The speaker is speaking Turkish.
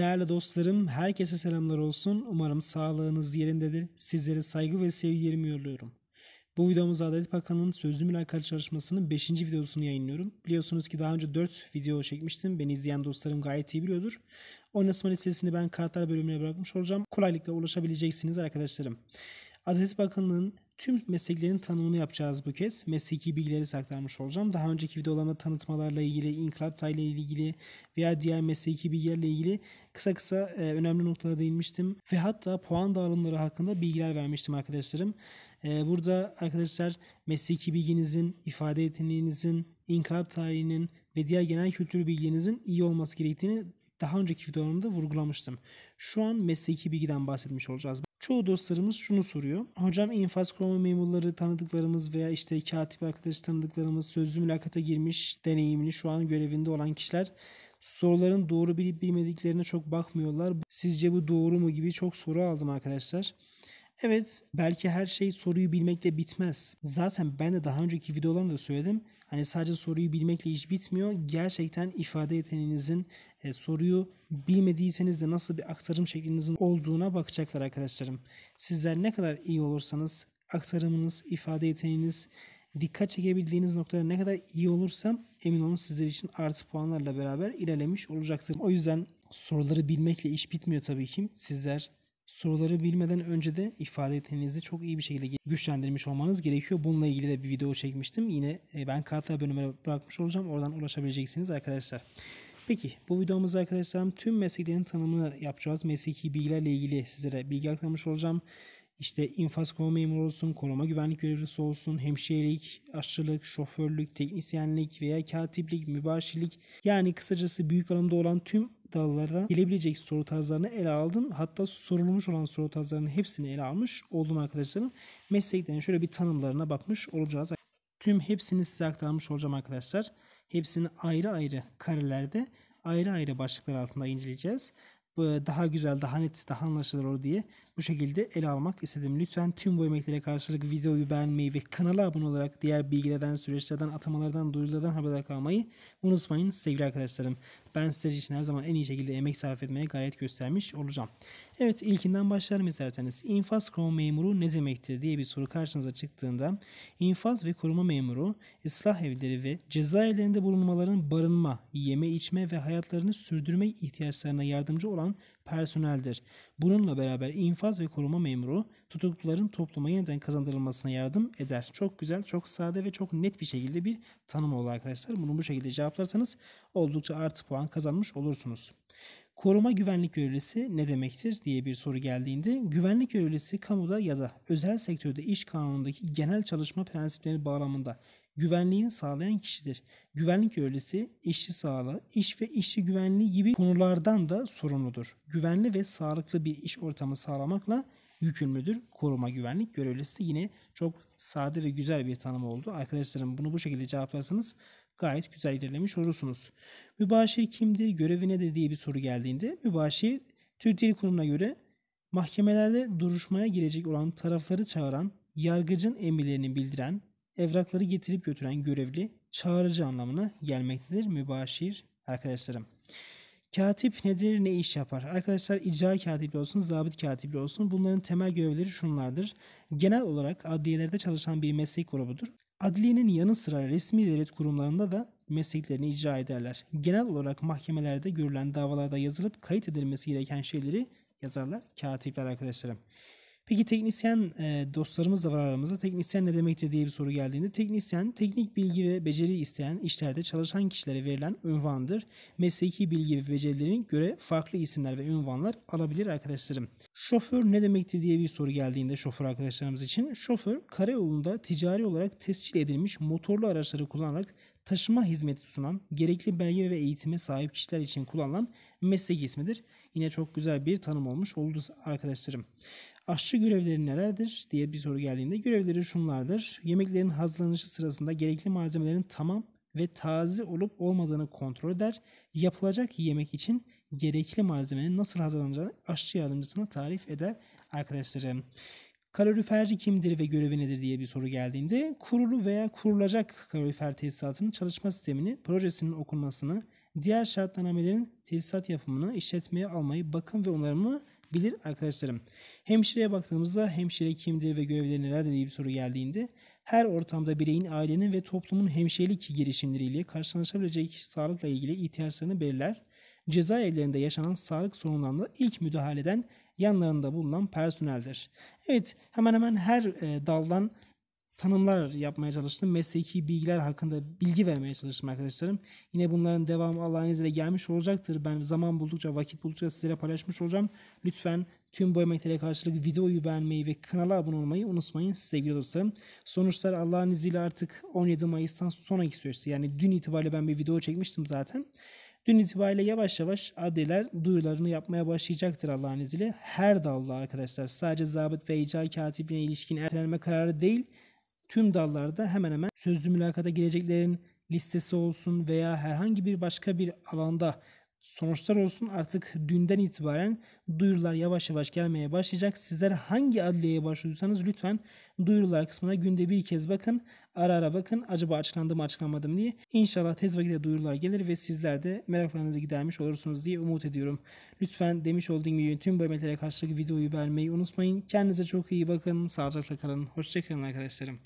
Değerli dostlarım, herkese selamlar olsun. Umarım sağlığınız yerindedir. Sizlere saygı ve sevgilerimi yolluyorum. Bu videomuzda Adalet Bakanı'nın sözlü mülakat çalışmasının 5. videosunu yayınlıyorum. Biliyorsunuz ki daha önce 4 video çekmiştim. Beni izleyen dostlarım gayet iyi biliyordur. Oynatma listesini ben kartlar bölümüne bırakmış olacağım. Kolaylıkla ulaşabileceksiniz arkadaşlarım. Adalet Bakanlığı'nın tüm mesleklerin tanımını yapacağız bu kez. Mesleki bilgileri saklanmış olacağım. Daha önceki videolarımda tanıtmalarla ilgili, inkılap ile ilgili veya diğer mesleki bilgilerle ilgili kısa kısa e, önemli noktalara değinmiştim. Ve hatta puan dağılımları hakkında bilgiler vermiştim arkadaşlarım. E, burada arkadaşlar mesleki bilginizin, ifade yeteneğinizin, inkılap tarihinin ve diğer genel kültür bilginizin iyi olması gerektiğini daha önceki videolarımda vurgulamıştım. Şu an mesleki bilgiden bahsetmiş olacağız. Çoğu dostlarımız şunu soruyor. Hocam infaz kurumu memurları tanıdıklarımız veya işte katip arkadaş tanıdıklarımız sözlü mülakata girmiş, deneyimli şu an görevinde olan kişiler soruların doğru bilip bilmediklerine çok bakmıyorlar. Sizce bu doğru mu gibi çok soru aldım arkadaşlar. Evet belki her şey soruyu bilmekle bitmez. Zaten ben de daha önceki videolarımda söyledim. Hani sadece soruyu bilmekle iş bitmiyor. Gerçekten ifade yeteneğinizin e, soruyu bilmediyseniz de nasıl bir aktarım şeklinizin olduğuna bakacaklar arkadaşlarım. Sizler ne kadar iyi olursanız aktarımınız, ifade yeteneğiniz, dikkat çekebildiğiniz noktalar ne kadar iyi olursa emin olun sizler için artı puanlarla beraber ilerlemiş olacaktır. O yüzden soruları bilmekle iş bitmiyor tabii ki. Sizler soruları bilmeden önce de ifade yeteneğinizi çok iyi bir şekilde güçlendirmiş olmanız gerekiyor. Bununla ilgili de bir video çekmiştim. Yine e, ben kartlar bölümüne bırakmış olacağım. Oradan ulaşabileceksiniz arkadaşlar. Peki bu videomuzda arkadaşlarım tüm mesleklerin tanımını yapacağız. Mesleki bilgilerle ilgili sizlere bilgi aktarmış olacağım. İşte infaz koruma memuru olsun, koruma güvenlik görevlisi olsun, hemşirelik, aşçılık, şoförlük, teknisyenlik veya katiplik, mübaşirlik yani kısacası büyük alımda olan tüm dallarda gelebilecek soru tarzlarını ele aldım. Hatta sorulmuş olan soru tarzlarının hepsini ele almış oldum arkadaşlarım. Mesleklerin şöyle bir tanımlarına bakmış olacağız. Tüm hepsini size aktarmış olacağım arkadaşlar. Hepsini ayrı ayrı karelerde ayrı ayrı başlıklar altında inceleyeceğiz. Daha güzel, daha net, daha anlaşılır olur diye bu şekilde ele almak istedim. Lütfen tüm bu emeklere karşılık videoyu beğenmeyi ve kanala abone olarak diğer bilgilerden, süreçlerden, atamalardan, duyurulardan haberdar kalmayı unutmayın sevgili arkadaşlarım. Ben sizler için her zaman en iyi şekilde emek sarf etmeye gayret göstermiş olacağım. Evet ilkinden başlayalım isterseniz. İnfaz koruma memuru ne demektir diye bir soru karşınıza çıktığında infaz ve koruma memuru ıslah evleri ve cezaevlerinde bulunmaların barınma, yeme içme ve hayatlarını sürdürme ihtiyaçlarına yardımcı olan personeldir. Bununla beraber infaz ve koruma memuru tutukluların topluma yeniden kazandırılmasına yardım eder. Çok güzel, çok sade ve çok net bir şekilde bir tanım oldu arkadaşlar. Bunu bu şekilde cevaplarsanız oldukça artı puan kazanmış olursunuz. Koruma güvenlik görevlisi ne demektir diye bir soru geldiğinde güvenlik görevlisi kamuda ya da özel sektörde iş kanunundaki genel çalışma prensipleri bağlamında güvenliğini sağlayan kişidir. Güvenlik görevlisi işçi sağlığı, iş ve işçi güvenliği gibi konulardan da sorumludur. Güvenli ve sağlıklı bir iş ortamı sağlamakla yükümlüdür. Koruma güvenlik görevlisi yine çok sade ve güzel bir tanım oldu. Arkadaşlarım bunu bu şekilde cevaplarsanız gayet güzel ilerlemiş olursunuz. Mübaşir kimdir, görevi nedir diye bir soru geldiğinde mübaşir Türk Dil Kurumu'na göre mahkemelerde duruşmaya girecek olan tarafları çağıran, yargıcın emirlerini bildiren, evrakları getirip götüren görevli çağrıcı anlamına gelmektedir mübaşir arkadaşlarım. Katip nedir, ne iş yapar? Arkadaşlar icra katibi olsun, zabıt katibi olsun bunların temel görevleri şunlardır. Genel olarak adliyelerde çalışan bir meslek grubudur. Adliyenin yanı sıra resmi devlet kurumlarında da mesleklerini icra ederler. Genel olarak mahkemelerde görülen davalarda yazılıp kayıt edilmesi gereken şeyleri yazarlar katipler arkadaşlarım. Peki teknisyen e, dostlarımız da var aramızda. Teknisyen ne demektir diye bir soru geldiğinde teknisyen teknik bilgi ve beceri isteyen işlerde çalışan kişilere verilen ünvandır. Mesleki bilgi ve becerilerin göre farklı isimler ve ünvanlar alabilir arkadaşlarım. Şoför ne demektir diye bir soru geldiğinde şoför arkadaşlarımız için şoför karayolunda ticari olarak tescil edilmiş motorlu araçları kullanarak taşıma hizmeti sunan, gerekli belge ve eğitime sahip kişiler için kullanılan meslek ismidir. Yine çok güzel bir tanım olmuş oldu arkadaşlarım. Aşçı görevleri nelerdir diye bir soru geldiğinde görevleri şunlardır. Yemeklerin hazırlanışı sırasında gerekli malzemelerin tamam ve taze olup olmadığını kontrol eder. Yapılacak yemek için gerekli malzemenin nasıl hazırlanacağını aşçı yardımcısına tarif eder arkadaşlarım. Kaloriferci kimdir ve görevi nedir diye bir soru geldiğinde kurulu veya kurulacak kalorifer tesisatının çalışma sistemini, projesinin okunmasını, diğer şartnamelerin tesisat yapımını, işletmeye almayı, bakım ve onarımını bilir arkadaşlarım. Hemşireye baktığımızda hemşire kimdir ve görevleri nelerdir diye bir soru geldiğinde her ortamda bireyin, ailenin ve toplumun hemşirelik girişimleriyle karşılaşabilecek sağlıkla ilgili ihtiyaçlarını belirler. Cezaevlerinde yaşanan sağlık sorunlarına ilk müdahale eden yanlarında bulunan personeldir. Evet hemen hemen her e, daldan tanımlar yapmaya çalıştım. Mesleki bilgiler hakkında bilgi vermeye çalıştım arkadaşlarım. Yine bunların devamı Allah'ın izniyle gelmiş olacaktır. Ben zaman buldukça, vakit buldukça sizlere paylaşmış olacağım. Lütfen tüm bu emeklere karşılık videoyu beğenmeyi ve kanala abone olmayı unutmayın sevgili dostlarım. Sonuçlar Allah'ın izniyle artık 17 Mayıs'tan sonraki süreçte yani dün itibariyle ben bir video çekmiştim zaten. Dün itibariyle yavaş yavaş adliyeler duyurularını yapmaya başlayacaktır Allah'ın izniyle. Her dalda arkadaşlar sadece zabıt ve icra katibine ilişkin ertelenme kararı değil tüm dallarda hemen hemen sözlü mülakata gireceklerin listesi olsun veya herhangi bir başka bir alanda sonuçlar olsun artık dünden itibaren duyurular yavaş yavaş gelmeye başlayacak. Sizler hangi adliyeye başvurduysanız lütfen duyurular kısmına günde bir kez bakın. Ara ara bakın acaba açıklandı mı açıklanmadı mı diye. İnşallah tez vakitte duyurular gelir ve sizler de meraklarınızı gidermiş olursunuz diye umut ediyorum. Lütfen demiş olduğum gibi tüm bu emeklere karşılık videoyu beğenmeyi unutmayın. Kendinize çok iyi bakın. Sağlıcakla kalın. Hoşçakalın arkadaşlarım.